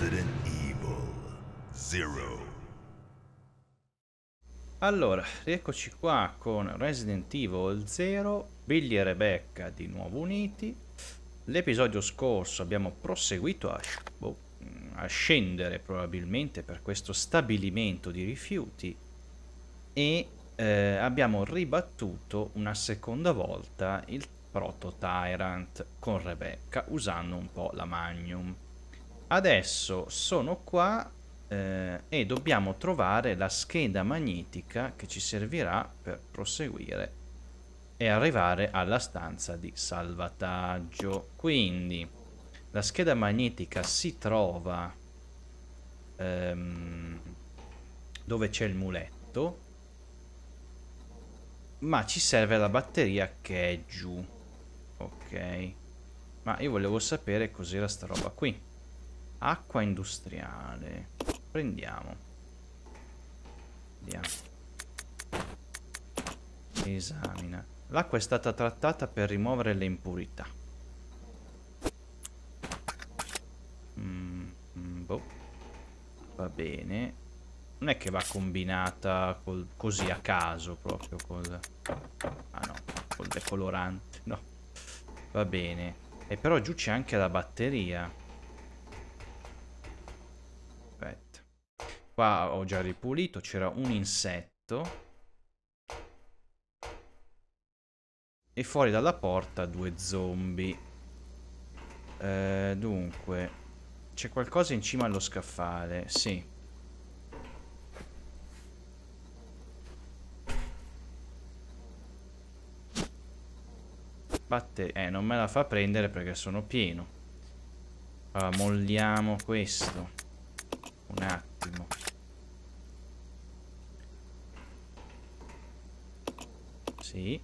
Resident Evil Zero. Allora, rieccoci qua con Resident Evil 0, Billy e Rebecca di nuovo uniti. L'episodio scorso abbiamo proseguito a, boh, a, scendere probabilmente per questo stabilimento di rifiuti e eh, abbiamo ribattuto una seconda volta il Proto Tyrant con Rebecca usando un po' la Magnum. Adesso sono qua eh, e dobbiamo trovare la scheda magnetica che ci servirà per proseguire e arrivare alla stanza di salvataggio. Quindi la scheda magnetica si trova ehm, dove c'è il muletto, ma ci serve la batteria che è giù. Ok, ma io volevo sapere cos'era sta roba qui. Acqua industriale. Prendiamo. Vediamo. Esamina. L'acqua è stata trattata per rimuovere le impurità. Mm, mm, boh. Va bene. Non è che va combinata col, così a caso proprio col... Ah no, col decolorante, no. Va bene. E però giù c'è anche la batteria. Qua ho già ripulito, c'era un insetto. E fuori dalla porta due zombie. Eh, dunque, c'è qualcosa in cima allo scaffale, sì. Batte eh, non me la fa prendere perché sono pieno. Allora, molliamo questo. Un attimo. Sì.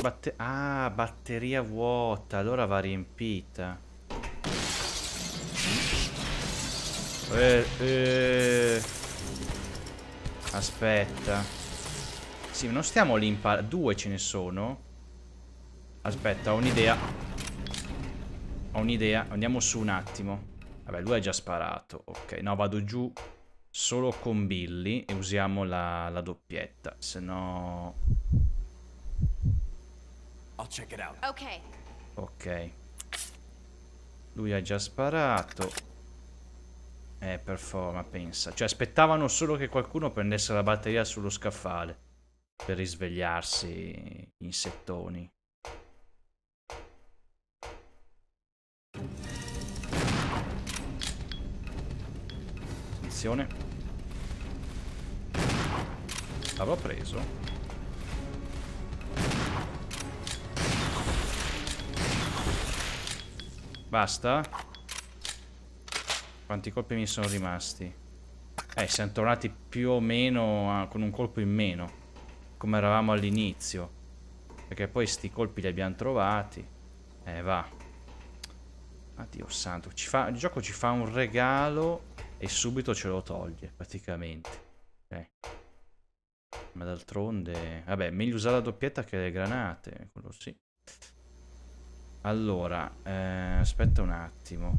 Batte ah, batteria vuota, allora va riempita. Eh, eh. Aspetta. Sì, non stiamo lì in Due ce ne sono. Aspetta, ho un'idea. Ho un'idea. Andiamo su un attimo. Vabbè, lui ha già sparato. Ok, no, vado giù solo con Billy e usiamo la, la doppietta. Se no... Ok. Ok. Lui ha già sparato. Eh, per forma, pensa. Cioè, aspettavano solo che qualcuno prendesse la batteria sullo scaffale. Per risvegliarsi insettoni. Attenzione. L'avrò preso. Basta? Quanti colpi mi sono rimasti? Eh, siamo tornati più o meno a, con un colpo in meno. Come eravamo all'inizio. Perché poi sti colpi li abbiamo trovati. Eh, va. Addio santo. Fa, il gioco ci fa un regalo e subito ce lo toglie praticamente. Okay. Ma d'altronde... Vabbè, meglio usare la doppietta che le granate, quello sì. Allora, eh, aspetta un attimo.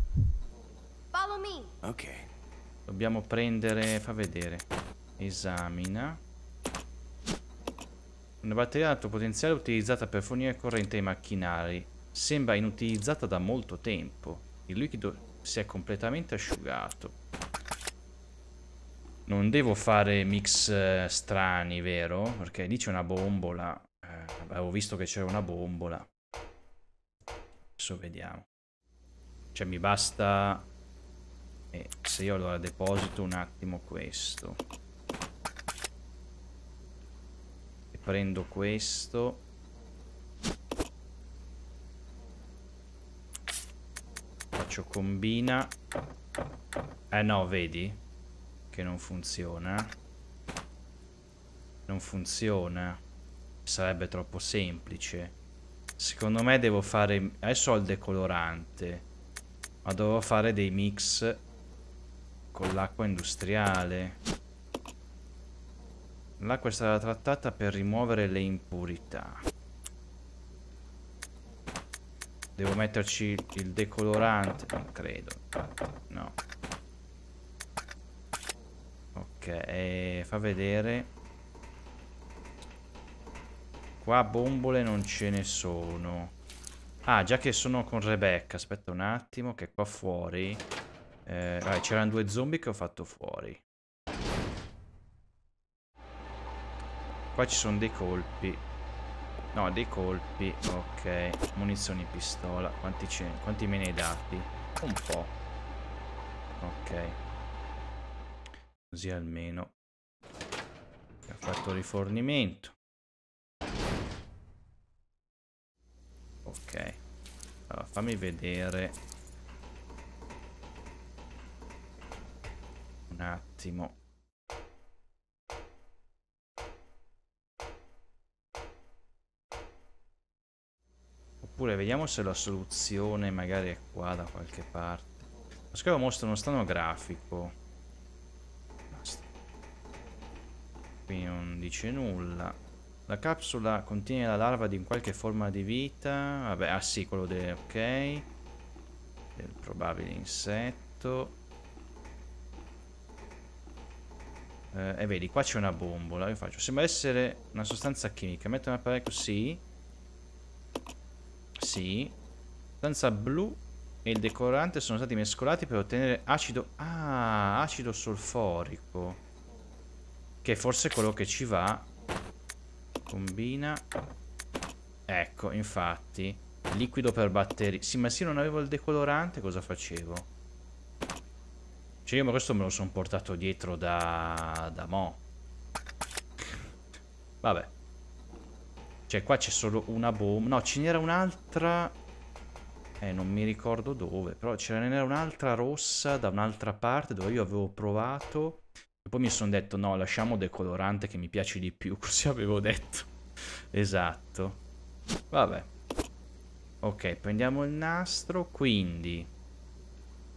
Ok. Dobbiamo prendere... fa vedere. Esamina. Una batteria ad alto potenziale utilizzata per fornire corrente ai macchinari. Sembra inutilizzata da molto tempo. Il liquido si è completamente asciugato. Non devo fare mix eh, strani, vero? Perché lì c'è una bombola. Eh, avevo visto che c'era una bombola. Adesso vediamo. Cioè mi basta... Eh, se io allora deposito un attimo questo. E prendo questo. Faccio combina. Eh no, vedi? Che non funziona. Non funziona. Sarebbe troppo semplice. Secondo me devo fare... Adesso ho il decolorante. Ma devo fare dei mix con l'acqua industriale. L'acqua è stata trattata per rimuovere le impurità. Devo metterci il decolorante? Non credo, no. E fa vedere. Qua bombole non ce ne sono. Ah, già che sono con Rebecca, aspetta un attimo, che qua fuori... Eh, ah, c'erano due zombie che ho fatto fuori. Qua ci sono dei colpi. No, dei colpi. Ok. Munizioni pistola. Quanti, Quanti me ne hai dati? Un po'. Ok. Così almeno. Ha fatto rifornimento. Ok. Allora, fammi vedere. Un attimo. Oppure vediamo se la soluzione magari è qua da qualche parte. Lo schermo mostra uno stano grafico. Basta. Qui non dice nulla. La capsula contiene la larva di qualche forma di vita. Vabbè, ah sì, quello del... ok. Del probabile insetto. Eh, e vedi, qua c'è una bombola. Io faccio. Sembra essere una sostanza chimica. Metto un apparecchio, sì. Sì. Sostanza blu e il decorante sono stati mescolati per ottenere acido... Ah, acido solforico. Che forse quello che ci va. Combina. Ecco, infatti. Liquido per batteri. Sì, ma se non avevo il decolorante cosa facevo? Cioè io questo me lo sono portato dietro da... da mo'. Vabbè. Cioè qua c'è solo una bomba. No, ce n'era un'altra... Eh, non mi ricordo dove. Però ce n'era un'altra rossa da un'altra parte dove io avevo provato. Poi mi sono detto no, lasciamo decolorante che mi piace di più. Così avevo detto. esatto. Vabbè. Ok, prendiamo il nastro. Quindi...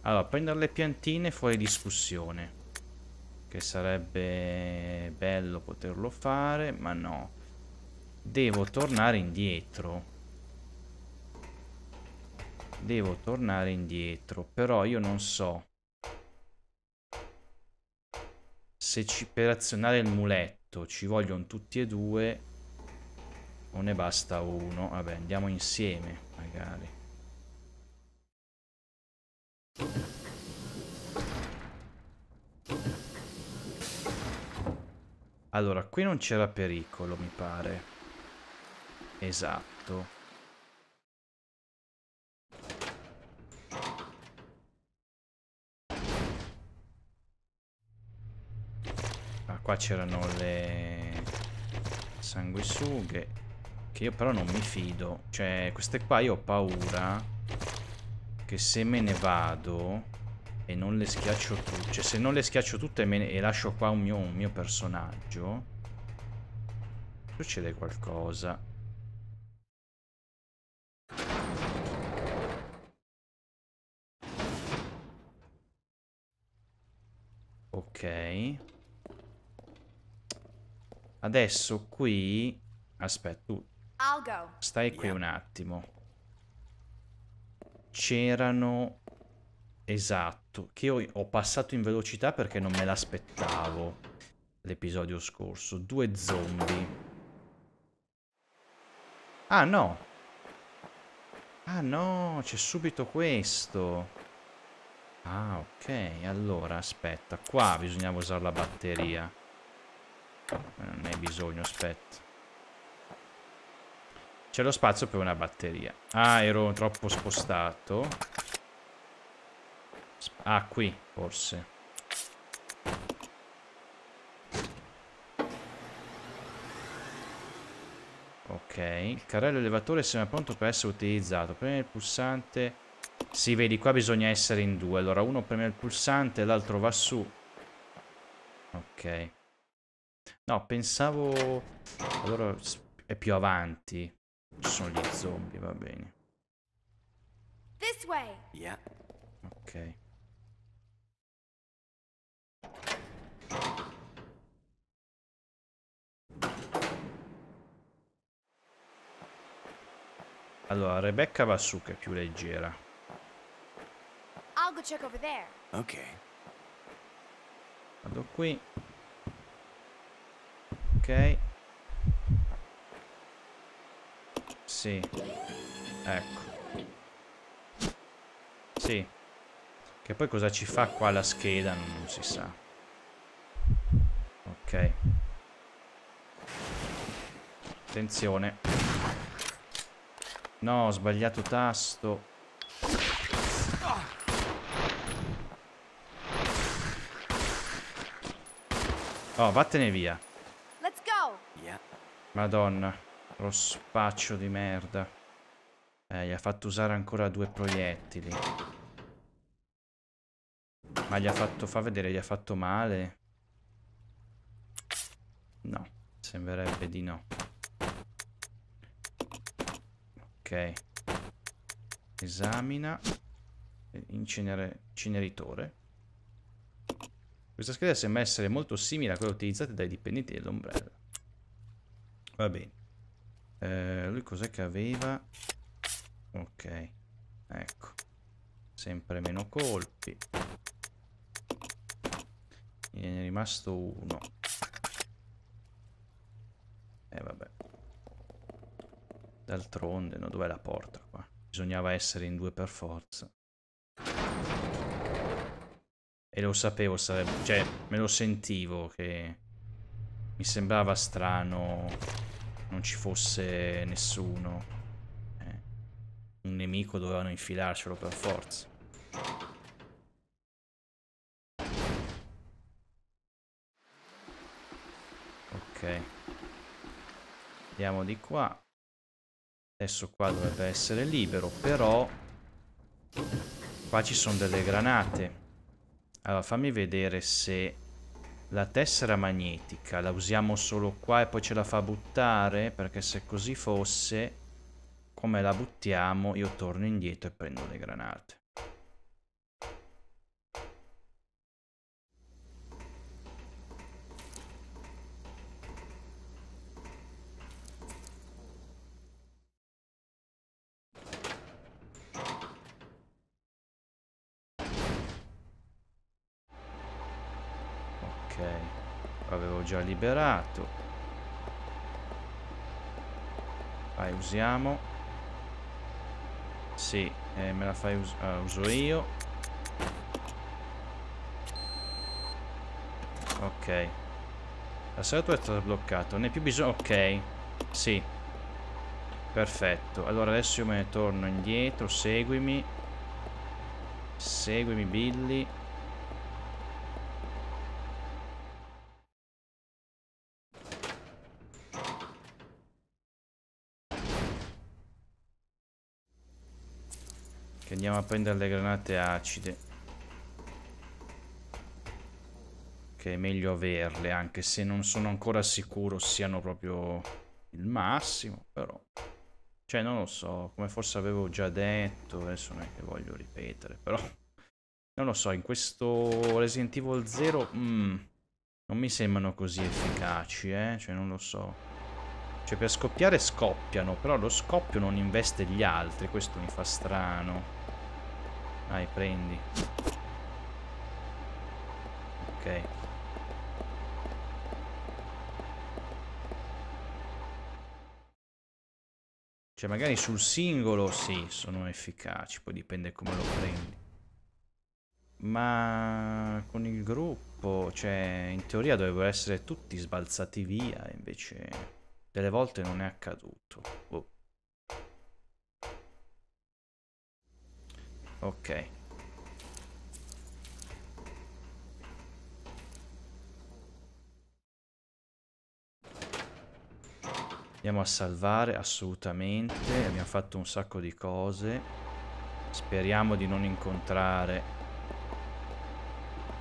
Allora, prendere le piantine fuori discussione. Che sarebbe bello poterlo fare, ma no. Devo tornare indietro. Devo tornare indietro. Però io non so. Se ci, per azionare il muletto ci vogliono tutti e due. O ne basta uno. Vabbè, andiamo insieme, magari. Allora, qui non c'era pericolo, mi pare. Esatto. Qua c'erano le sanguisughe. Che io però non mi fido. Cioè, queste qua io ho paura che se me ne vado e non le schiaccio tutte. Cioè, se non le schiaccio tutte ne e lascio qua un mio, un mio personaggio, succede qualcosa. Ok. Adesso qui... Aspetta, tu... Stai qui un attimo. C'erano... Esatto. Che io ho passato in velocità perché non me l'aspettavo. L'episodio scorso. Due zombie. Ah, no. Ah, no. C'è subito questo. Ah, ok. Allora, aspetta. Qua bisognava usare la batteria. Non ne hai bisogno, aspetta. C'è lo spazio per una batteria. Ah, ero troppo spostato. Ah, qui, forse. Ok, il carrello elevatore sembra pronto per essere utilizzato. Premi il pulsante sì, vedi, qua bisogna essere in due. Allora, uno preme il pulsante l'altro va su. Ok. No, pensavo... Allora, è più avanti. Ci sono gli zombie, va bene. This way. Yeah. Ok. Allora, Rebecca va su che è più leggera. I'll go check over there. Okay. Vado qui. Ok. Sì. Ecco. Sì. Che poi cosa ci fa qua la scheda non, si sa. Ok. Attenzione. No, ho sbagliato tasto. Oh, vattene via. Madonna, lo spaccio di merda. Eh, gli ha fatto usare ancora due proiettili. Ma gli ha fatto, fa vedere, gli ha fatto male? No, sembrerebbe di no. Ok. Esamina. Incenere, inceneritore. Questa scheda sembra essere molto simile a quella utilizzata dai dipendenti dell'ombrello. Va bene. Eh, lui cos'è che aveva? Ok. Ecco. Sempre meno colpi. Ne è rimasto uno. E eh, vabbè. D'altronde, no? Dov'è la porta qua? Bisognava essere in due per forza. E lo sapevo, sarebbe... Cioè, me lo sentivo che... Mi sembrava strano non ci fosse nessuno. Eh, un nemico dovevano infilarcelo per forza. Ok. Andiamo di qua. Adesso qua dovrebbe essere libero, però... Qua ci sono delle granate. Allora, fammi vedere se la tessera magnetica la usiamo solo qua e poi ce la fa buttare, perché se così fosse, come la buttiamo, io torno indietro e prendo le granate. Già liberato. Vai, usiamo. Sì, eh, me la fai us uh, uso io. Ok. La serratura è stata bloccata. Non è più bisogno... Ok. Sì. Perfetto. Allora adesso io me ne torno indietro. Seguimi. Seguimi, Billy. Che andiamo a prendere le granate acide. Che è meglio averle, anche se non sono ancora sicuro siano proprio il massimo, però... Cioè, non lo so, come forse avevo già detto, adesso non è che voglio ripetere, però... Non lo so, in questo Resident Evil 0... Mm, non mi sembrano così efficaci, eh? Cioè, non lo so. Cioè, per scoppiare scoppiano, però lo scoppio non investe gli altri, questo mi fa strano. Dai, prendi. Ok. Cioè, magari sul singolo sì, sono efficaci, poi dipende come lo prendi. Ma con il gruppo, cioè, in teoria dovrebbero essere tutti sbalzati via, invece delle volte non è accaduto. Oh. Ok. Andiamo a salvare assolutamente. Abbiamo fatto un sacco di cose. Speriamo di non incontrare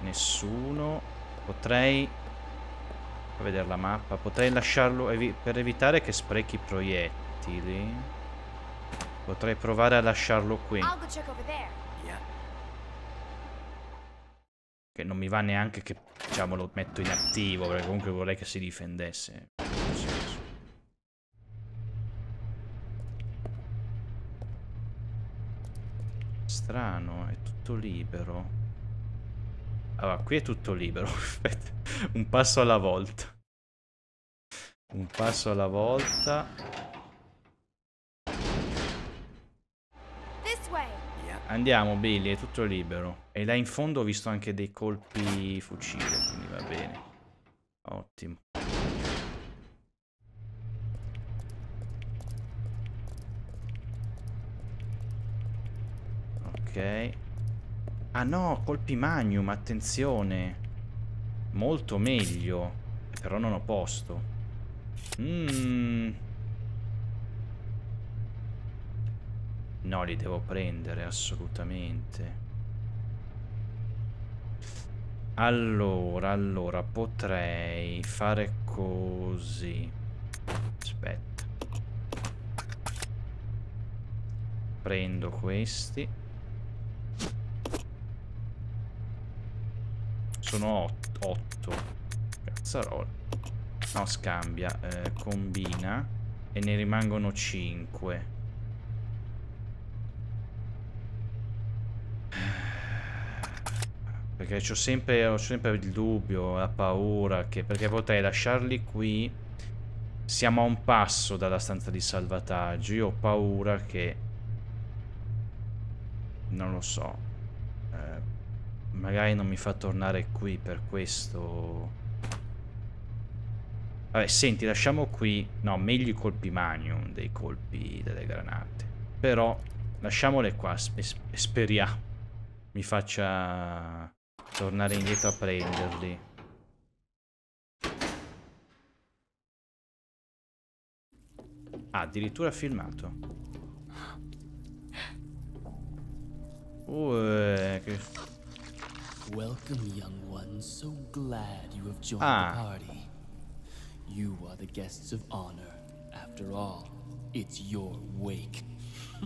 nessuno. Potrei... Fa vedere la mappa. Potrei lasciarlo evi per evitare che sprechi proiettili. Potrei provare a lasciarlo qui. Che non mi va neanche che, diciamo, lo metto in attivo, perché comunque vorrei che si difendesse. Strano, è tutto libero. Allora, qui è tutto libero. Aspetta, un passo alla volta. Un passo alla volta. This way. Andiamo, Billy, è tutto libero. E là in fondo ho visto anche dei colpi fucile, quindi va bene. Ottimo. Ok. Ah no, colpi magnum, attenzione. Molto meglio. Però non ho posto. Mmm. No, li devo prendere assolutamente. Allora, allora, potrei fare così. Aspetta. Prendo questi. Sono 8. Cazzarola. No, scambia. eh, combina. E ne rimangono 5. Perché c'ho sempre, ho sempre il dubbio, la paura che... Perché potrei lasciarli qui. Siamo a un passo dalla stanza di salvataggio. Io ho paura che... Non lo so. Eh, magari non mi fa tornare qui per questo... Vabbè, senti, lasciamo qui... No, meglio i colpi magnum dei colpi delle granate. Però lasciamole qua e speriamo mi faccia tornare indietro a prenderli. Ah, addirittura filmato. Uh, che... Welcome, young ones. So glad you have joined Ah. the party. You are the guests of honor. After all, it's your wake.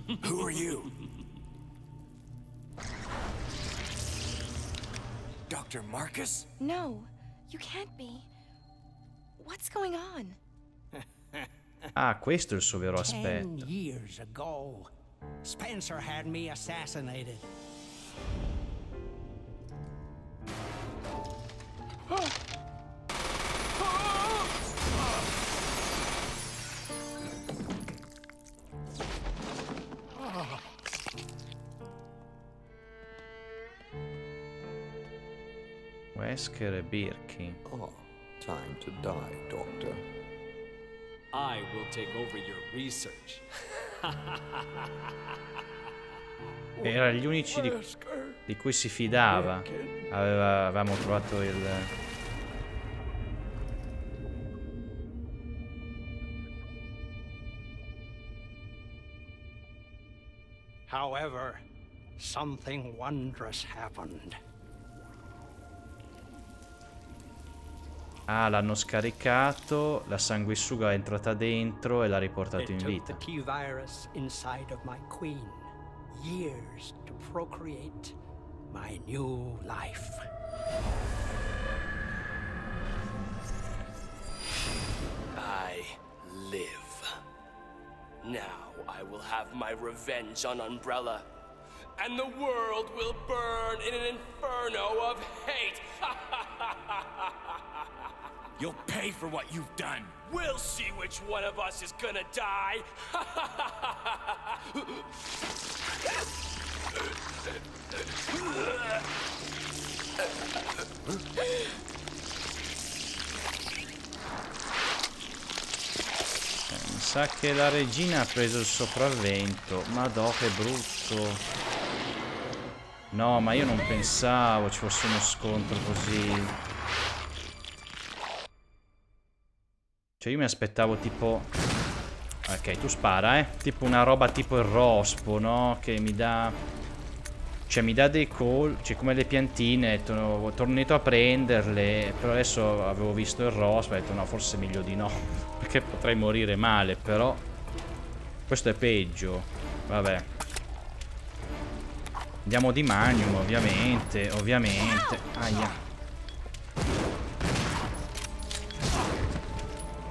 Who are you? Dr. Marcus? No, you can't be. What's going on? Ah, questo è il suo vero Ten years ago, Spencer had me assassinated. Wesker e Birkin. Ah, time to die, Doctor. I will take over your research. Era gli unici di, di cui si fidava. Aveva- avevamo trovato il... However, something wondrous happened. Ah, l'hanno scaricato, la sanguisuga è entrata dentro e l'ha riportato in vita. T virus inside of my queen. Years to procreate my new life. I live. Now I will have my revenge on Umbrella. And the world will burn in an inferno of hate. You'll pay for what you've done. we'll see which one of us is gonna die. Mi sa che la regina ha preso il sopravvento. Madò, che brutto. No, ma io non pensavo ci fosse uno scontro così. Cioè io mi aspettavo tipo... Ok, tu spara, eh. Tipo una roba tipo il rospo, no? Che mi dà... Cioè mi dà dei call, cioè come le piantine, to- tornato a prenderle, però adesso avevo visto il rospo ho detto no, forse meglio di no, perché potrei morire male, però questo è peggio, vabbè. Andiamo di magnum, ovviamente, ovviamente. Aia.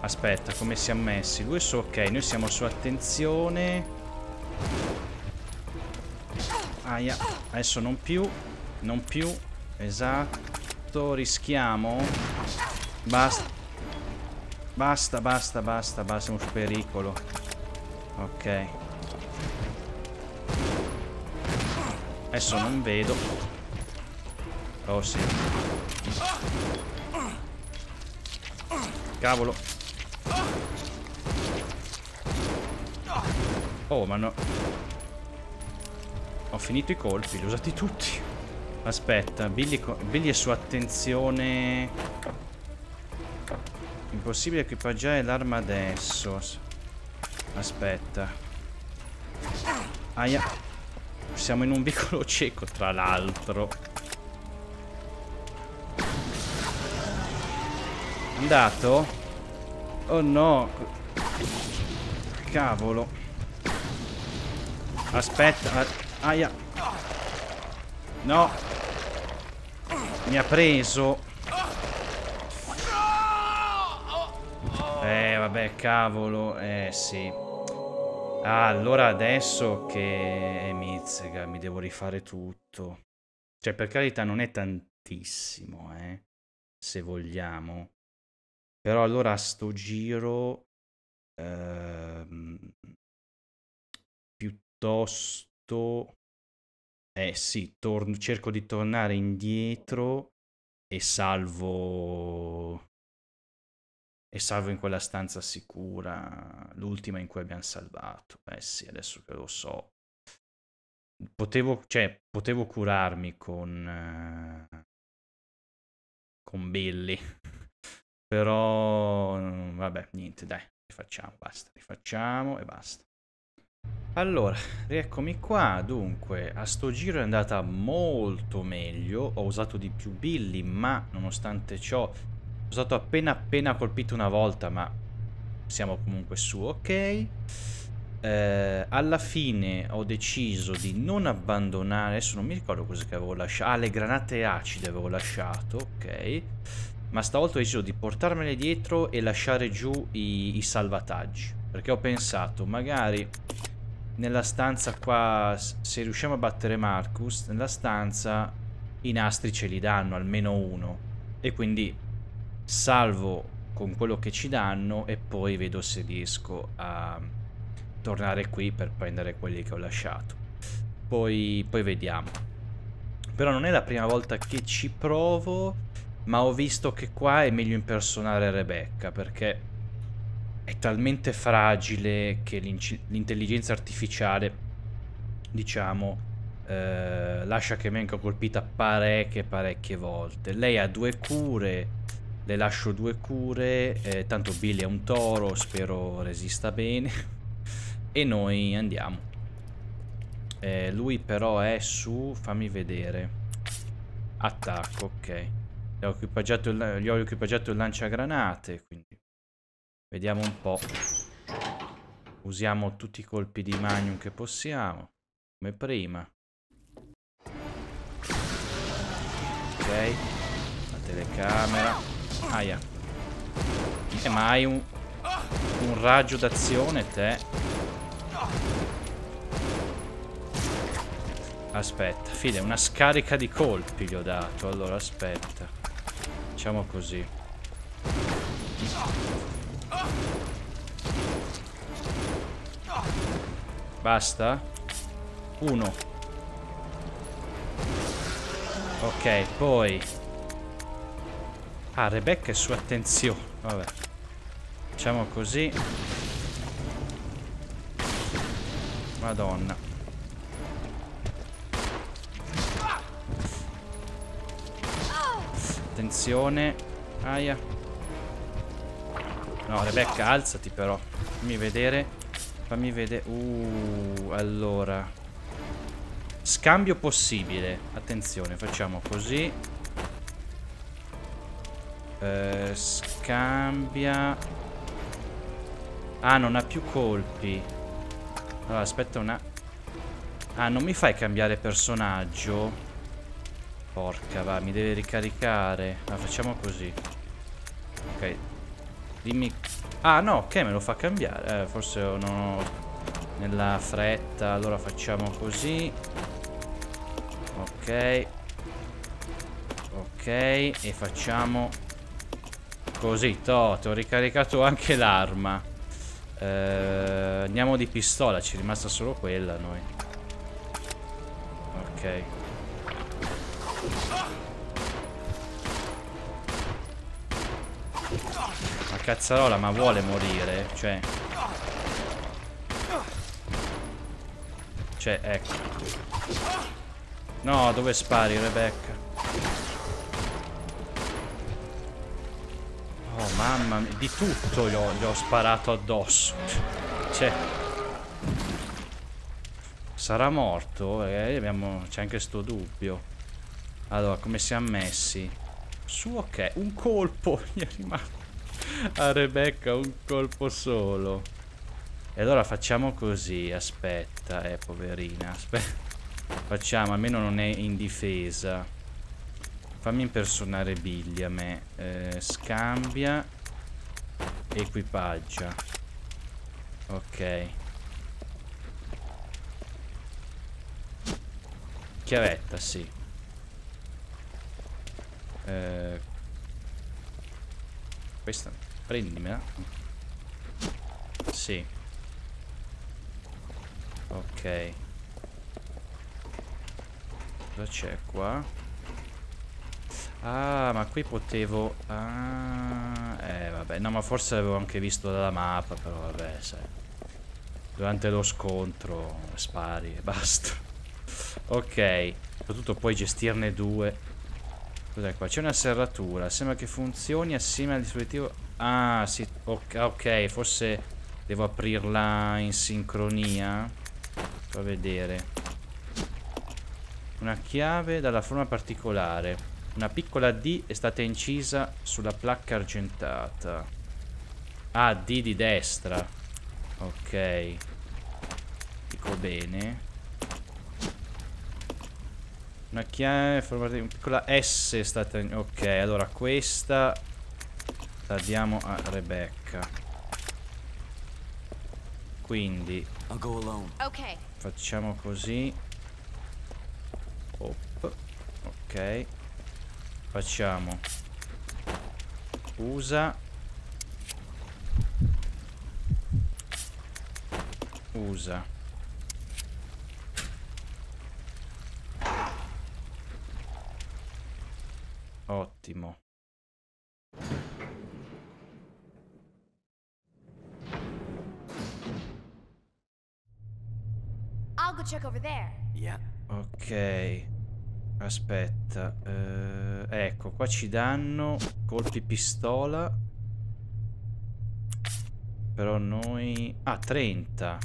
Aspetta, come siamo messi? Lui su ok, noi siamo su attenzione. Aia. Adesso non più. Non più. Esatto. Rischiamo. Basta. Basta, basta, basta, basta. Siamo su pericolo. Ok. Adesso non vedo. Oh sì. Cavolo. Oh, ma no. Ho finito i colpi, li ho usati tutti. Aspetta, Billy, Billy è su attenzione. Impossibile equipaggiare l'arma adesso. Aspetta. Aia. Siamo in un vicolo cieco, tra l'altro. Andato? Oh no. Cavolo. Aspetta. Aia. No. Mi ha preso. Eh, vabbè, cavolo. Eh, sì. Ah, allora adesso che è Mizzica mi devo rifare tutto. Cioè, per carità, non è tantissimo, eh. Se vogliamo. Però allora a sto giro... Ehm, piuttosto... Eh sì, torno, cerco di tornare indietro e salvo... E salvo in quella stanza sicura, l'ultima in cui abbiamo salvato. Eh sì, adesso che lo so. Potevo, cioè, potevo curarmi con... Uh, con Billy. Però, vabbè, niente, dai, rifacciamo, basta, rifacciamo e basta. Allora, rieccomi qua, dunque, a sto giro è andata molto meglio, ho usato di più Billy, ma nonostante ciò, ho usato appena appena colpito una volta, ma siamo comunque su, ok. Eh, alla fine ho deciso di non abbandonare, adesso non mi ricordo cosa che avevo lasciato, ah, le granate acide avevo lasciato, ok? Ma stavolta ho deciso di portarmele dietro e lasciare giù i, i salvataggi. Perché ho pensato, magari nella stanza qua, se riusciamo a battere Marcus, nella stanza i nastri ce li danno, almeno uno. E quindi salvo con quello che ci danno e poi vedo se riesco a tornare qui per prendere quelli che ho lasciato. Poi, poi vediamo. Però non è la prima volta che ci provo ma ho visto che qua è meglio impersonare Rebecca perché è talmente fragile che l'intelligenza artificiale, diciamo, eh, lascia che venga colpita parecchie, parecchie volte. Lei ha due cure, le lascio due cure, eh, tanto Billy è un toro, spero resista bene. e noi andiamo. Eh, lui però è su, fammi vedere. Attacco, ok. Gli ho equipaggiato il, gli ho equipaggiato il lanciagranate, quindi vediamo un po'. Usiamo tutti i colpi di magnum che possiamo, come prima. Ok, la telecamera. Aia. E ma hai un, un raggio d'azione te? Aspetta, fide, una scarica di colpi gli ho dato. Allora, aspetta. Facciamo così. Basta? Uno. Ok, poi... Ah, Rebecca è su attenzione. Vabbè. Facciamo così. Madonna. Attenzione. Aia. No, Rebecca, alzati però. Fammi vedere. Fammi vedere. Uh, allora. Scambio possibile. Attenzione, facciamo così. Eh, scambia. Ah, non ha più colpi. Allora, aspetta una... Ah, non mi fai cambiare personaggio? Porca va, mi deve ricaricare. Ma facciamo così. Ok. Dimmi... Ah no, ok, me lo fa cambiare. Eh, forse non ho... Nella fretta. Allora facciamo così. Ok. Ok, e facciamo così, to, ti ho ricaricato anche l'arma. Eh, andiamo di pistola, ci è rimasta solo quella noi. Ok. Cazzarola, ma vuole morire? Cioè... Cioè, ecco. No, dove spari, Rebecca? Oh, mamma mia. Di tutto gli ho, gli ho sparato addosso. Cioè... Sarà morto? Eh. C'è anche sto dubbio. Allora, come siamo messi? Su, ok. Un colpo. Gli è rimasto a Rebecca un colpo solo. E allora facciamo così. Aspetta, eh, poverina. Aspetta. Facciamo, almeno non è in difesa. Fammi impersonare Billy a me. Eh, scambia. Equipaggia. Ok. Chiavetta, sì. Eh, questa, prendimela. Sì. Ok. Cosa c'è qua? Ah, ma qui potevo... Ah, eh, vabbè. No, ma forse l'avevo anche visto dalla mappa, però vabbè, sai. Durante lo scontro spari e basta. ok. Soprattutto puoi gestirne due. Cos'è qua? C'è una serratura. Sembra che funzioni assieme al dispositivo... Ah, sì. Ok, forse devo aprirla in sincronia. Fa vedere. Una chiave dalla forma particolare. Una piccola D è stata incisa sulla placca argentata. Ah, D di destra. Ok. Dico bene. Una chiave una piccola S è stata... Ok, allora questa la diamo a Rebecca. Quindi facciamo così. Op. Ok. Facciamo. Usa. Usa. Ottimo. Yeah. Ok. Aspetta. eh, ecco, qua ci danno colpi pistola. Però noi... Ah, 30.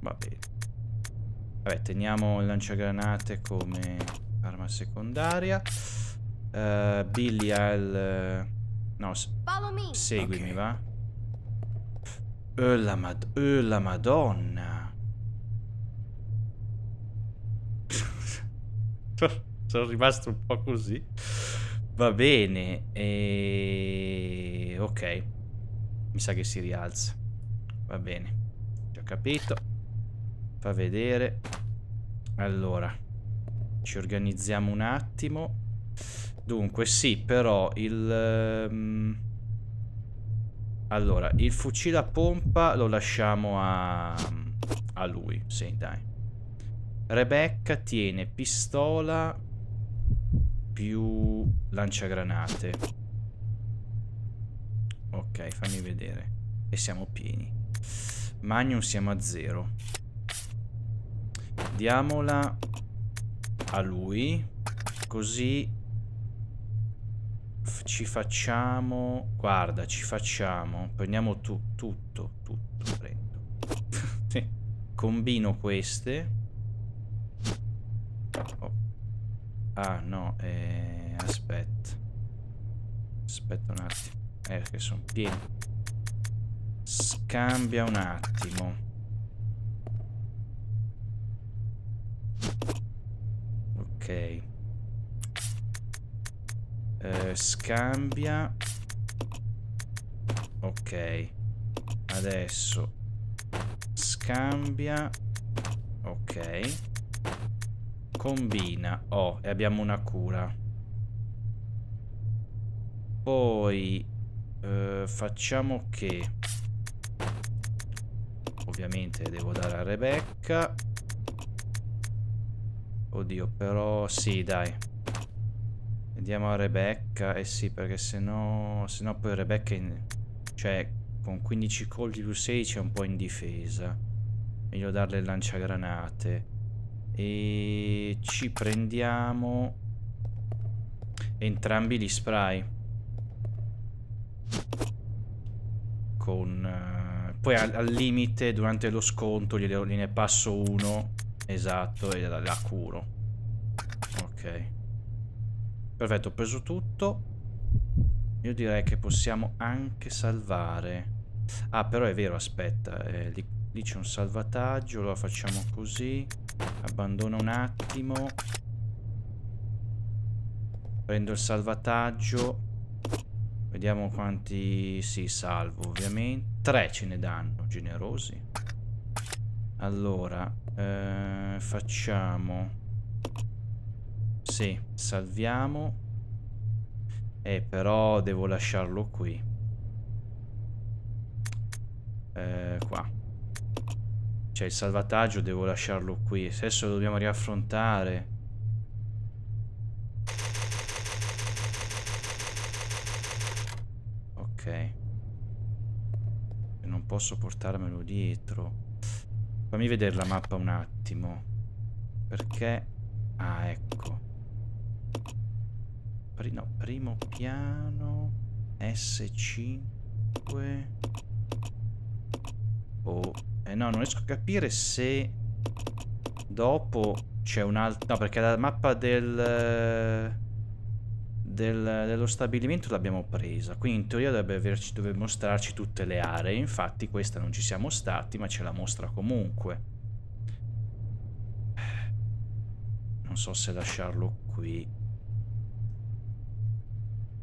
Va bene. Vabbè, teniamo il lanciagranate come arma secondaria. Eh, Billy ha il... No, seguimi, Ok. va. Oh la, mad- oh, la madonna. Sono rimasto un po' così. Va bene. E... Ok. Mi sa che si rialza. Va bene. Già capito. Fa vedere. Allora. Ci organizziamo un attimo. Dunque, sì, però il... ehm, Allora, il fucile a pompa lo lasciamo a... a lui. Sì, dai. Rebecca tiene pistola più lanciagranate. Ok, fammi vedere. E siamo pieni. Magnum siamo a zero. Diamola a lui. Così ci facciamo... Guarda, ci facciamo... Prendiamo tu- tutto, tutto prendo. Combino queste. Oh. Ah, no, eh, aspetta. Aspetta un attimo. Eh, che sono pieni. Scambia un attimo. Ok. Eh, scambia. Ok. Adesso. Scambia. Ok combina. Oh, e abbiamo una cura. Poi eh, facciamo che ovviamente devo dare a Rebecca. Oddio, però sì, dai. Vediamo a Rebecca. Eh sì, perché se no, se no poi Rebecca in... cioè con 15 colpi più 6 c'è un po' in difesa. Meglio darle il lanciagranate. E ci prendiamo entrambi gli spray. Con... eh, poi al, al limite, durante lo sconto, gliene, gliene passo uno. Esatto, e la, la curo. Ok. Perfetto, ho preso tutto. Io direi che possiamo anche salvare. Ah, però è vero, aspetta. Eh, lì, lì c'è un salvataggio, lo facciamo così. Abbandono un attimo. Prendo il salvataggio. Vediamo quanti... Sì, salvo, ovviamente. Tre ce ne danno, generosi. Allora, eh, facciamo... Sì, salviamo. Eh, però devo lasciarlo qui. Eh, qua. Cioè, il salvataggio devo lasciarlo qui. Adesso lo dobbiamo riaffrontare. Ok. Non posso portarmelo dietro. Fammi vedere la mappa un attimo. Perché... Ah, ecco. Pri no, primo piano. S5. Oh. Eh no, non riesco a capire se... Dopo c'è un altro... No, perché la mappa del... Del, dello stabilimento l'abbiamo presa quindi in teoria dovrebbe, averci, dovrebbe mostrarci tutte le aree infatti questa non ci siamo stati ma ce la mostra comunque. Non so se lasciarlo qui.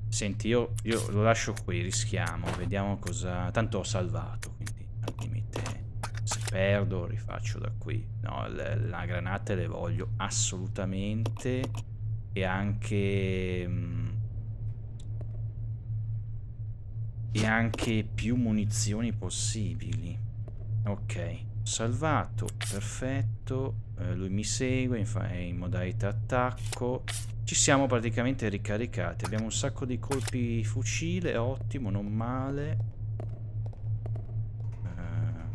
Senti io, io lo lascio qui rischiamo vediamo cosa tanto ho salvato quindi se perdo rifaccio da qui. No le, la granate le voglio assolutamente e anche mm, e anche più munizioni possibili. Ok salvato perfetto. Eh, lui mi segue è in modalità attacco. Ci siamo praticamente ricaricati. Abbiamo un sacco di colpi fucile ottimo non male eh,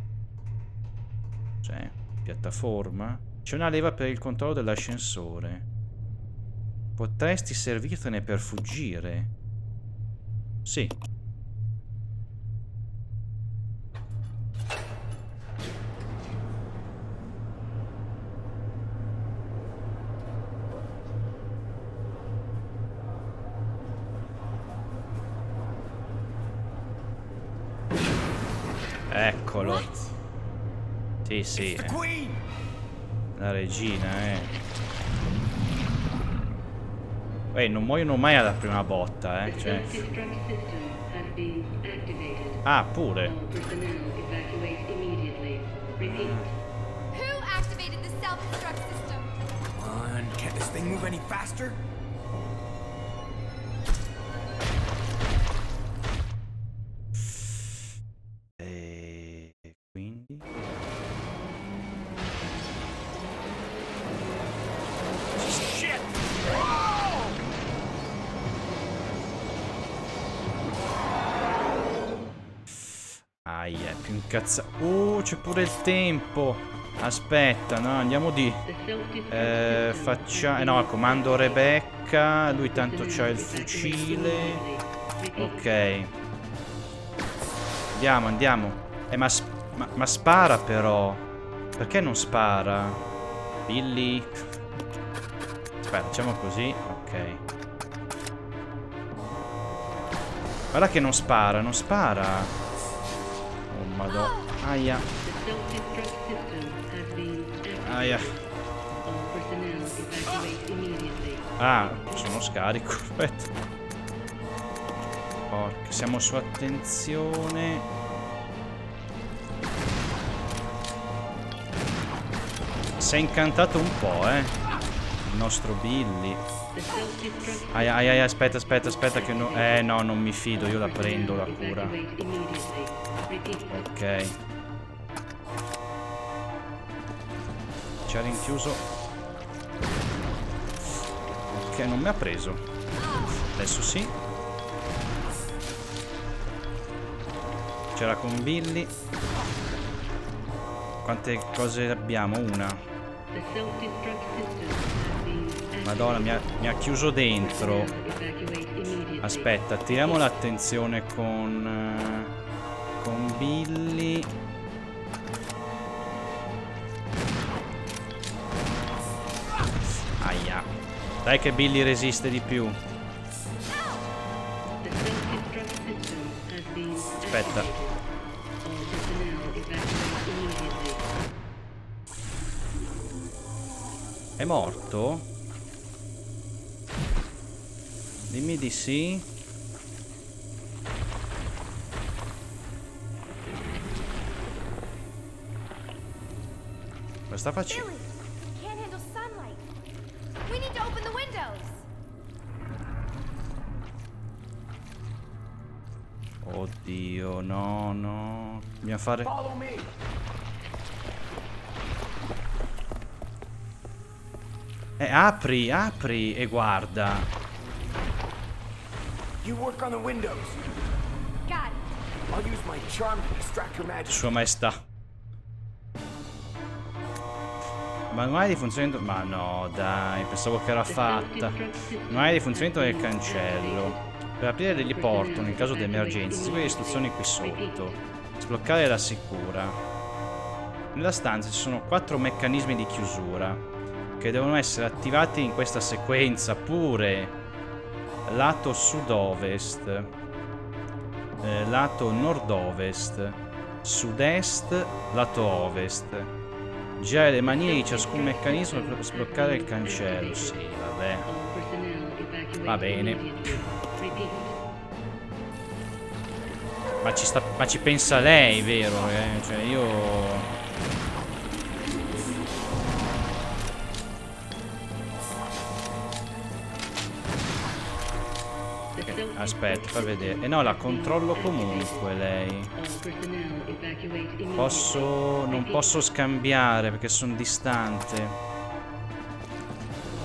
cioè piattaforma c'è una leva per il controllo dell'ascensore Potresti servirtene per fuggire. Sì. Sì, eh. La regina, eh. Ehi, non muoiono mai alla prima botta, eh. Cioè... Ah, pure. Who activated the self-destruct system? Come on, can't this thing move any faster? Incazzato. Oh, c'è pure il tempo. Aspetta, no, andiamo di... Eh, faccia... Eh no, comando Rebecca. Lui tanto c'ha il fucile. Ok. Andiamo, andiamo. Eh, ma, sp- ma, ma spara però. Perché non spara? Billy. Aspetta, facciamo così. Ok. Guarda che non spara, non spara. Madò. Aia. Aia. Ah, sono scarico. Aspetta. Porca, siamo su attenzione. Si è incantato un po', eh. Il nostro Billy. Ai ai ai, aspetta, aspetta, aspetta che no... Eh no, non mi fido, io la prendo la cura. Ok. Ci ha rinchiuso. Ok, non mi ha preso. Adesso sì. C'era con Billy. Quante cose abbiamo? Una. Madonna, mi ha, mi ha chiuso dentro. Aspetta, attiriamo l'attenzione con... Billy. Aia. Dai che Billy resiste di più. Aspetta. È morto? Dimmi di sì. The windows. Oddio, no, no. Dobbiamo fare... Follow me. Eh, apri, apri e guarda. You work Manuale di funzionamento... Ma no, dai, pensavo che era fatta. Manuale di funzionamento del cancello. Per aprire degli portoni in caso di emergenza, segui le istruzioni qui sotto. Sbloccare la sicura. Nella stanza ci sono quattro meccanismi di chiusura che devono essere attivati in questa sequenza pure. Lato sud-ovest, eh, lato nord-ovest, sud-est, lato ovest. Girare le manine di ciascun meccanismo per sbloccare il cancello. Sì, vabbè. Va bene. Ma ci, sta, ma ci pensa lei, vero? Eh? Cioè io... Aspetta, fa vedere. Eh no, la controllo comunque lei. Posso... Non posso scambiare perché sono distante.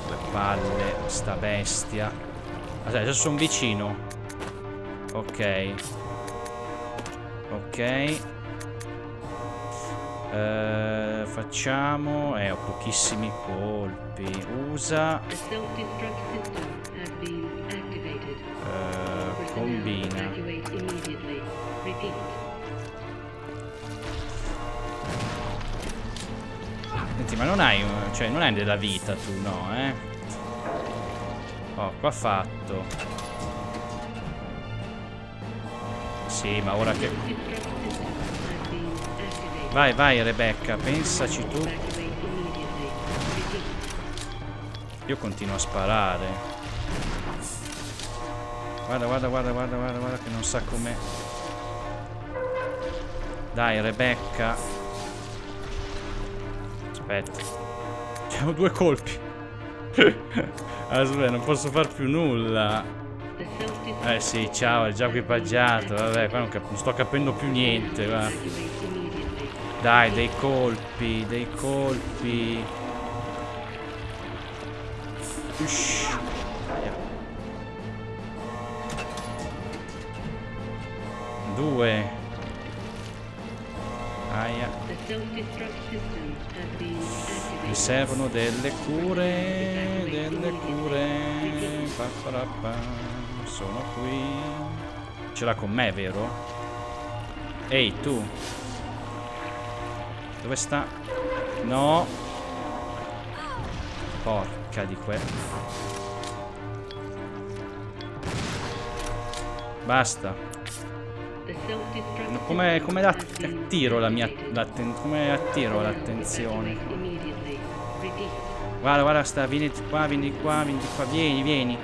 Due palle, sta bestia. Adesso sono vicino. Ok. Ok. Eh, facciamo... Eh, ho pochissimi colpi. Usa... Combina. Senti, ma non hai, cioè, non hai della vita tu, no, eh? Oh, qua fatto. Sì, ma ora che... Vai, vai, Rebecca, pensaci tu. Io continuo a sparare. Guarda, guarda, guarda, guarda, guarda, guarda che non sa com'è. Dai, Rebecca. Aspetta. Abbiamo due colpi. Aspetta, non posso far più nulla. Eh sì, ciao, è già equipaggiato. Vabbè, qua non, non sto capendo più niente. va. Dai, dei colpi, dei colpi. Ush. Due. Aia. Mi servono delle cure, delle cure. Pa, pa, ra, pa. Sono qui. Ce l'ha con me, vero? Ehi, tu. Dove sta? No. Porca di que. Basta. Come, come attiro la mia... come attiro l'attenzione? Guarda, guarda, sta, vieni qua, vieni qua, vieni qua, vieni, vieni.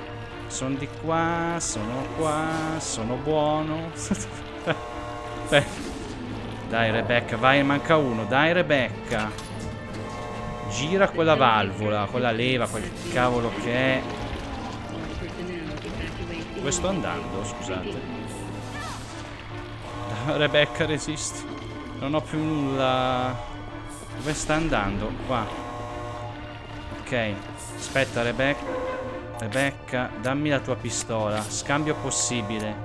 Sono di qua, sono qua, sono buono. Beh. Dai Rebecca, vai, manca uno. Dai Rebecca. Gira quella valvola, quella leva, quel cavolo che è. Dove sto andando, scusate? Rebecca resisti. Non ho più nulla. Dove sta andando? Qua. Ok. Aspetta, Rebecca. Rebecca, dammi la tua pistola. Scambio possibile.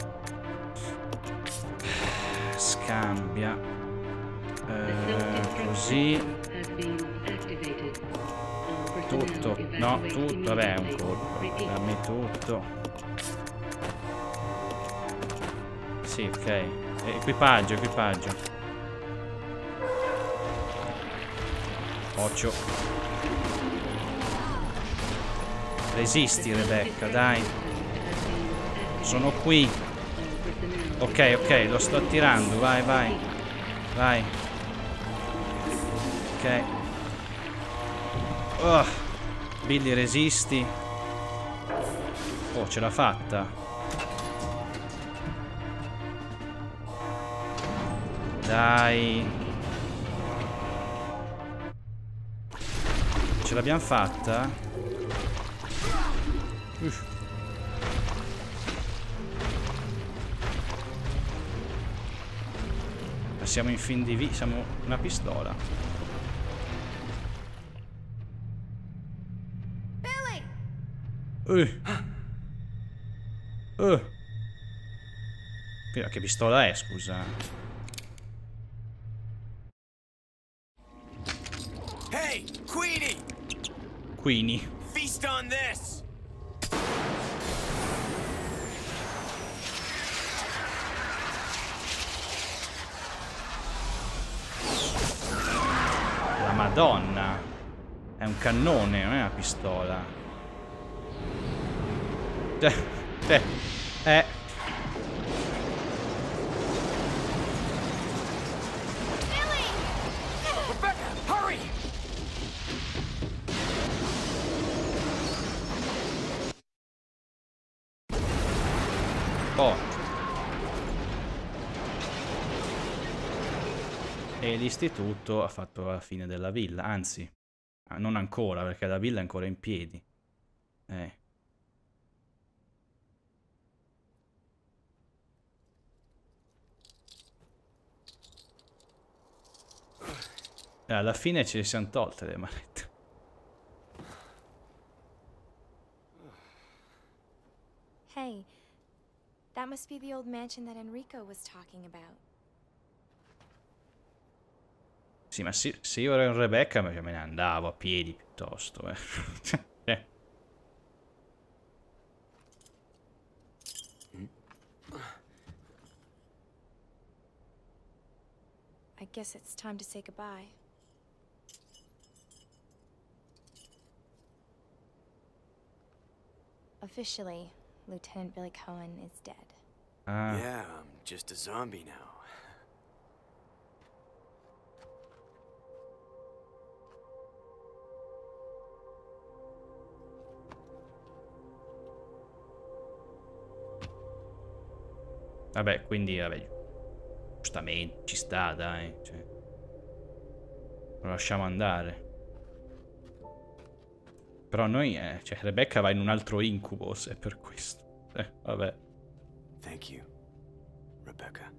Scambia. Eh, così. Tutto. No, tutto. Vabbè, è un colpo. Dammi tutto. Sì, ok. Equipaggio, equipaggio. Occhio. Resisti, Rebecca, dai. Sono qui. Ok, ok, lo sto attirando. Vai, vai. Vai. Ok. Oh. Billy, resisti. Oh, ce l'ha fatta. Dai. Ce l'abbiamo fatta? Uff. Siamo in fin di vita, siamo una pistola. Billy! Uh. Uh. Che pistola è, scusa? Hey, Queenie! Queenie. Feast on this! La madonna. È un cannone, non è una pistola. Eh, eh, eh. L'istituto ha fatto la fine della villa, anzi, ah, non ancora, perché la villa è ancora in piedi. Eh. E alla fine ce le siamo tolte le manette. Hey, that must be the old mansion that Enrico was talking about. Sì, ma se, se io ero in Rebecca me me ne andavo a piedi piuttosto. Eh. Eh. I guess it's time to say goodbye. Officially, Lieutenant Billy Cohen is dead. Ah, Yeah, I'm just a zombie now. Vabbè, quindi, vabbè, giustamente, ci sta, dai. Cioè, lo lasciamo andare. Però noi, eh, cioè, Rebecca va in un altro incubo, se è per questo. Eh, vabbè. Thank you, Rebecca.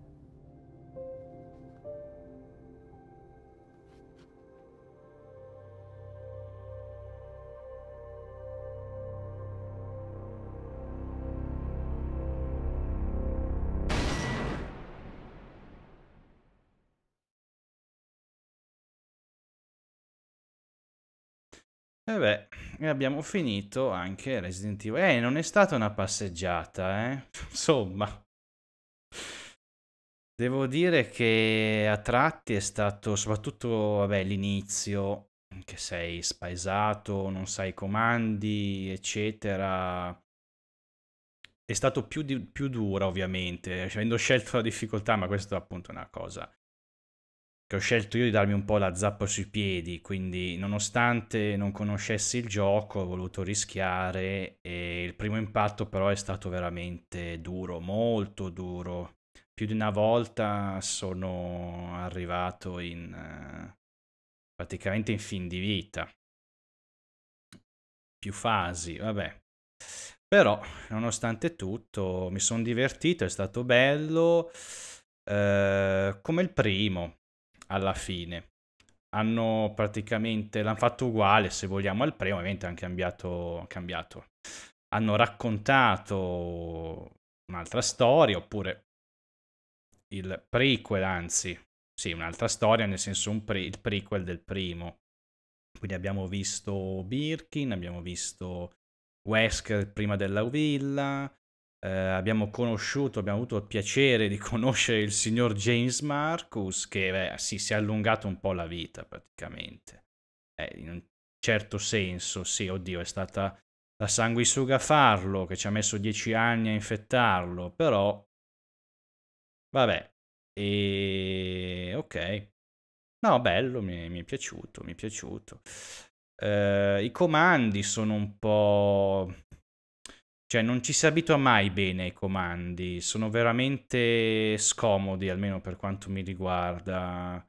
E beh, e abbiamo finito anche Resident Evil. Eh, non è stata una passeggiata, eh. Insomma. Devo dire che a tratti è stato, soprattutto, vabbè, l'inizio, che sei spaesato, non sai i comandi, eccetera. È stato più, di- più dura, ovviamente, avendo scelto la difficoltà, ma questo è appunto una cosa che ho scelto io di darmi un po' la zappa sui piedi, quindi nonostante non conoscessi il gioco ho voluto rischiare e il primo impatto però è stato veramente duro, molto duro. Più di una volta sono arrivato in eh, praticamente in fin di vita. Più fasi, vabbè. Però, nonostante tutto, mi sono divertito, è stato bello, eh, come il primo, alla fine. Hanno praticamente, l'hanno fatto uguale, se vogliamo, al primo, ovviamente hanno cambiato, cambiato. Hanno raccontato un'altra storia, oppure il prequel, anzi, sì, un'altra storia, nel senso un pre- il prequel del primo. Quindi abbiamo visto Birkin, abbiamo visto Wesker prima della villa, eh, abbiamo conosciuto, abbiamo avuto il piacere di conoscere il signor James Marcus, che beh, sì, si è allungato un po' la vita praticamente. Eh, in un certo senso, sì, oddio, è stata la sanguisuga a farlo, che ci ha messo dieci anni a infettarlo, però... Vabbè, e... ok. No, bello, mi, mi è piaciuto, mi è piaciuto. Uh, I comandi sono un po'... Cioè, non ci si abitua mai bene ai comandi, sono veramente scomodi, almeno per quanto mi riguarda.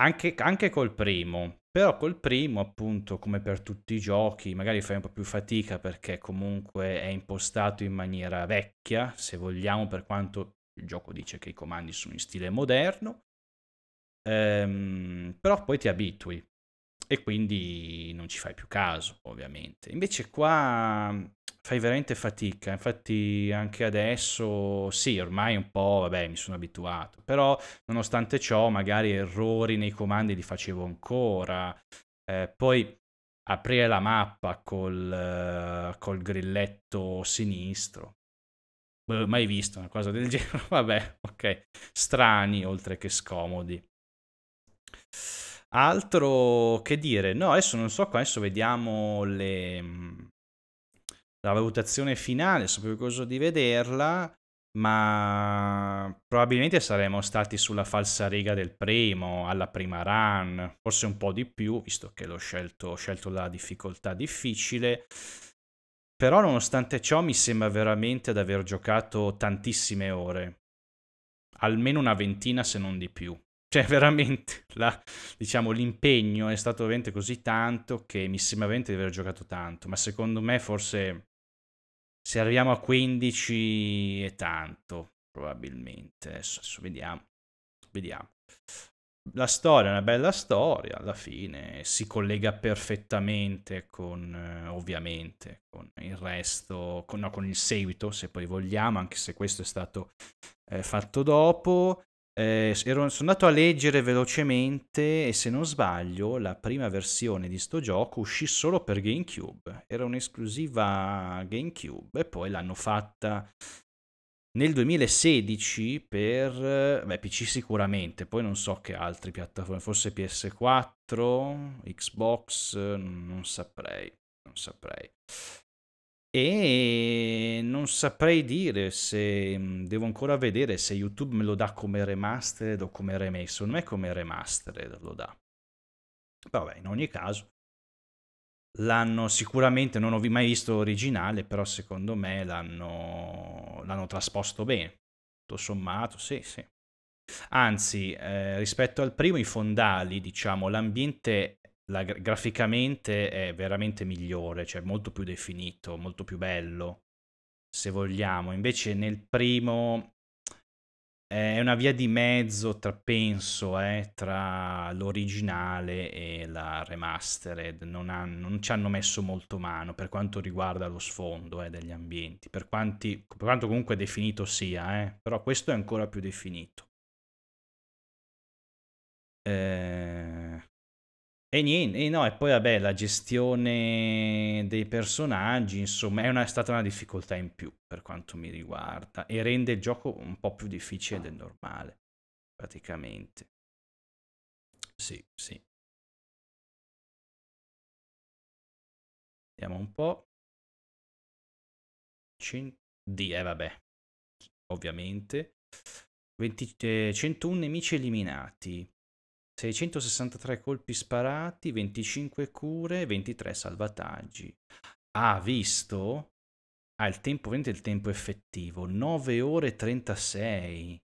Anche, anche col primo, però col primo, appunto, come per tutti i giochi, magari fai un po' più fatica perché comunque è impostato in maniera vecchia, se vogliamo, per quanto il gioco dice che i comandi sono in stile moderno. Ehm, però poi ti abitui e quindi non ci fai più caso, ovviamente. Invece qua fai veramente fatica, infatti anche adesso sì, ormai un po', vabbè, mi sono abituato, però nonostante ciò magari errori nei comandi li facevo ancora. Eh, poi aprire la mappa col, uh, col grilletto sinistro. Beh, mai visto una cosa del genere, vabbè, ok. Strani oltre che scomodi. Altro che dire? No, adesso non so, adesso vediamo le, la valutazione finale, sono curioso di vederla, ma probabilmente saremmo stati sulla falsa riga del primo, alla prima run, forse un po' di più, visto che l'ho scelto, ho scelto la difficoltà difficile. Però nonostante ciò mi sembra veramente di aver giocato tantissime ore, almeno una ventina se non di più. Cioè veramente la, diciamo, l'impegno è stato veramente così tanto che mi sembra veramente di aver giocato tanto, ma secondo me forse se arriviamo a 15 è tanto, probabilmente. Adesso, adesso vediamo. Vediamo. La storia è una bella storia, alla fine si collega perfettamente con, eh, ovviamente, con il resto, con, no, con il seguito, se poi vogliamo, anche se questo è stato eh, fatto dopo. Eh, ero, sono andato a leggere velocemente e se non sbaglio la prima versione di sto gioco uscì solo per GameCube, era un'esclusiva GameCube e poi l'hanno fatta nel 2016 per beh, PC sicuramente, poi non so che altre piattaforme, forse PS4, Xbox, non saprei, non saprei. E non saprei dire se mm, devo ancora vedere se YouTube me lo dà come remastered o come remake. Secondo me come remastered lo dà. Vabbè, in ogni caso l'hanno sicuramente, non ho mai visto l'originale, però secondo me l'hanno, l'hanno trasposto bene. Tutto sommato, sì, sì. Anzi, eh, rispetto al primo, i fondali, diciamo, l'ambiente la, graficamente è veramente migliore, cioè molto più definito, molto più bello, se vogliamo. Invece nel primo è una via di mezzo, tra, penso, eh, tra l'originale e la remastered. Non, hanno, non, ci hanno messo molto mano per quanto riguarda lo sfondo eh, degli ambienti, per, quanti, per, quanto comunque definito sia, eh, però questo è ancora più definito. Eh, e niente, e no, e poi vabbè, la gestione dei personaggi, insomma, è, una, è, stata una difficoltà in più per quanto mi riguarda e rende il gioco un po' più difficile del normale, praticamente. Sì, sì. Vediamo un po'. D, eh vabbè, ovviamente. 20, eh, 101 nemici eliminati. 663 colpi sparati, 25 cure, 23 salvataggi. Ha visto? Ah, il tempo, vedete il tempo effettivo, 9 ore e 36.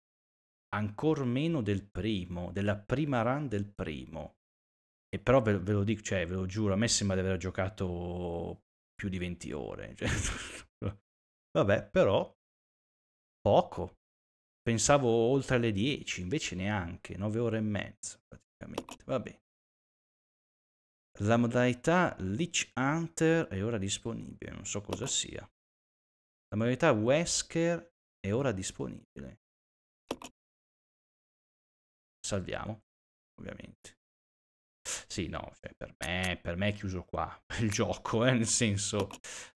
Ancora meno del primo, della prima run del primo. E però ve, ve lo dico, cioè, ve lo giuro, a me sembra di aver giocato più di 20 ore. Cioè, vabbè, però poco. Pensavo oltre le 10, invece neanche, 9 ore e mezza praticamente. Vabbè. La modalità Lich Hunter è ora disponibile, non so cosa sia. La modalità Wesker è ora disponibile. Salviamo, ovviamente. Sì, no, cioè per, me, per me è chiuso qua il gioco, eh, nel senso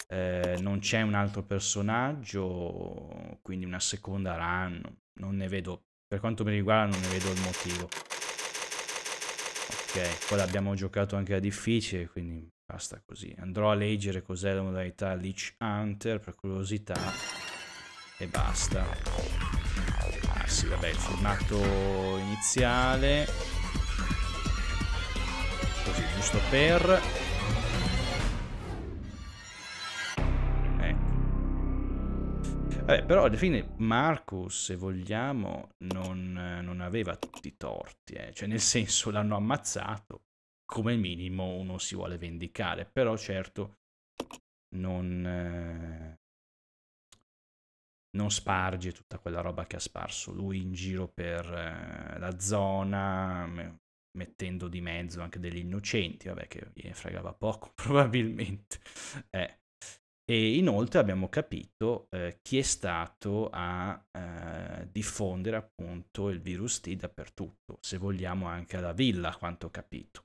eh, non c'è un altro personaggio, quindi una seconda run, non ne vedo, per quanto mi riguarda non ne vedo il motivo. Ok, poi l'abbiamo giocato anche a difficile, quindi basta così. Andrò a leggere cos'è la modalità Lich Hunter per curiosità e basta. Ah sì, vabbè, il formato iniziale. Così, giusto per... Vabbè, però alla fine Marcus, se vogliamo, non, non aveva tutti i torti, eh. cioè nel senso l'hanno ammazzato, come minimo uno si vuole vendicare, però certo non, eh, non sparge tutta quella roba che ha sparso lui in giro per eh, la zona, mettendo di mezzo anche degli innocenti, vabbè che gliene fregava poco probabilmente. Eh. E inoltre abbiamo capito eh, chi è stato a eh, diffondere appunto il virus T dappertutto, se vogliamo anche alla villa, quanto ho capito.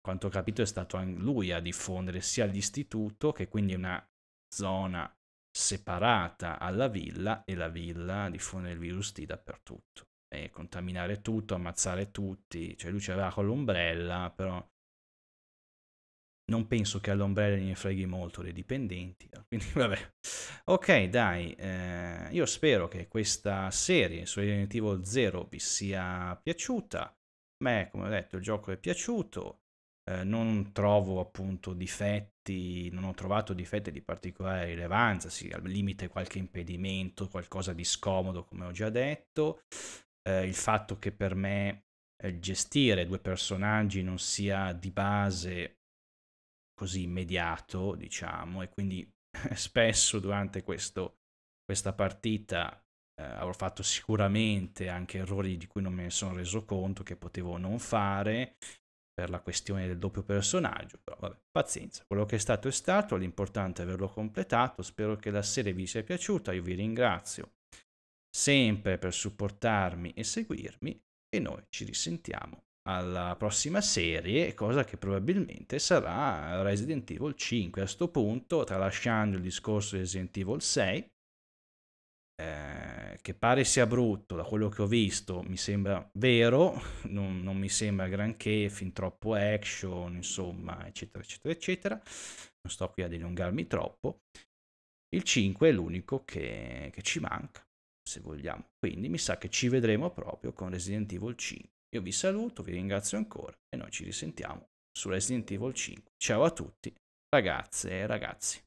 Quanto ho capito è stato lui a diffondere sia l'istituto, che quindi una zona separata alla villa, e la villa a diffondere il virus T dappertutto. E contaminare tutto, ammazzare tutti, cioè lui c'aveva con l'ombrella, però non penso che all'ombrella ne freghi molto dei dipendenti, quindi vabbè. Ok, dai, eh, io spero che questa serie su Resident Evil 0 vi sia piaciuta. A me, come ho detto, il gioco è piaciuto. Eh, non trovo appunto difetti, non ho trovato difetti di particolare rilevanza, sì, al limite qualche impedimento, qualcosa di scomodo, come ho già detto. Eh, il fatto che per me eh, gestire due personaggi non sia di base così immediato, diciamo, e quindi spesso durante questo, questa partita eh, avrò fatto sicuramente anche errori di cui non me ne sono reso conto che potevo non fare per la questione del doppio personaggio, però vabbè, pazienza, quello che è stato è stato, l'importante è averlo completato, spero che la serie vi sia piaciuta, io vi ringrazio sempre per supportarmi e seguirmi e noi ci risentiamo alla prossima serie, cosa che probabilmente sarà Resident Evil 5. A questo punto, tralasciando il discorso di Resident Evil 6, eh, che pare sia brutto, da quello che ho visto mi sembra vero, non, non mi sembra granché, fin troppo action, insomma, eccetera, eccetera, eccetera. Non sto qui a dilungarmi troppo. Il 5 è l'unico che, che ci manca, se vogliamo. Quindi mi sa che ci vedremo proprio con Resident Evil 5. Io vi saluto, vi ringrazio ancora e noi ci risentiamo su Resident Evil 5. Ciao a tutti, ragazze e ragazzi.